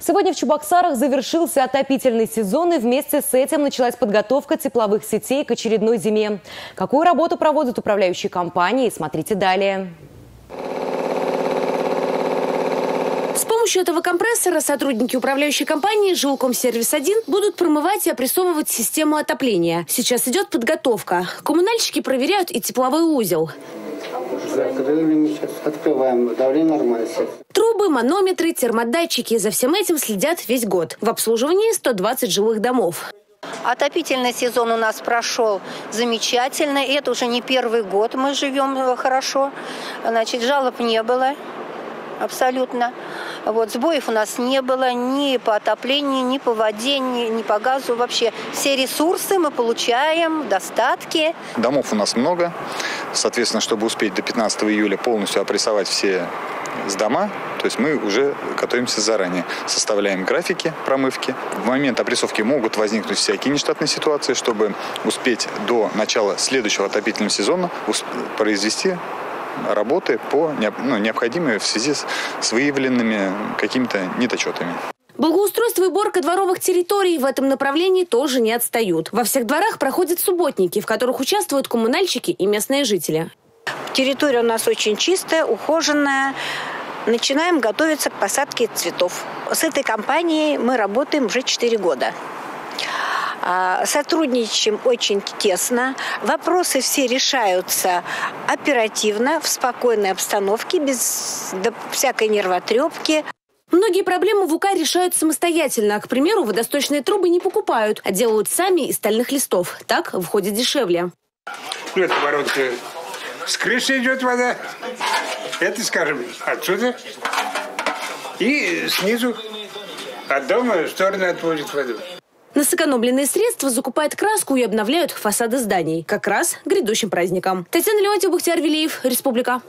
Сегодня в Чебоксарах завершился отопительный сезон, и вместе с этим началась подготовка тепловых сетей к очередной зиме. Какую работу проводят управляющие компании, смотрите далее. С помощью этого компрессора сотрудники управляющей компании «Жилкомсервис-1» будут промывать и опрессовывать систему отопления. Сейчас идет подготовка. Коммунальщики проверяют и тепловой узел. Закрыли, мы сейчас открываем. Давление нормально Трубы, манометры, термодатчики. За всем этим следят весь год. В обслуживании 120 жилых домов. Отопительный сезон у нас прошел замечательно. И это уже не первый год мы живем хорошо. Значит, жалоб не было абсолютно. Вот, сбоев у нас не было ни по отоплению, ни по воде, ни, ни по газу. Вообще все ресурсы мы получаем в достатке. Домов у нас много. Соответственно, чтобы успеть до 15 июля полностью опрессовать все с дома, то есть мы уже готовимся заранее. Составляем графики промывки. В момент опрессовки могут возникнуть всякие нештатные ситуации, чтобы успеть до начала следующего отопительного сезона произвести работы по ну, необходимые в связи с выявленными какими-то недочетами. Благоустройство и уборка дворовых территорий в этом направлении тоже не отстают. Во всех дворах проходят субботники, в которых участвуют коммунальщики и местные жители. Территория у нас очень чистая, ухоженная. Начинаем готовиться к посадке цветов. С этой компанией мы работаем уже 4 года. А, сотрудничаем очень тесно. Вопросы все решаются оперативно, в спокойной обстановке, без всякой нервотрепки. Многие проблемы в УК решают самостоятельно. К примеру, водосточные трубы не покупают, а делают сами из стальных листов. Так выходит дешевле. Ну, это воронка. С крыши идет вода. Это, скажем, отсюда. И снизу от дома в сторону отводит воду. На сэкономленные средства закупают краску и обновляют фасады зданий. Как раз к грядущим праздникам. Татьяна Леонтьев, Бухтияр Велиев, Республика.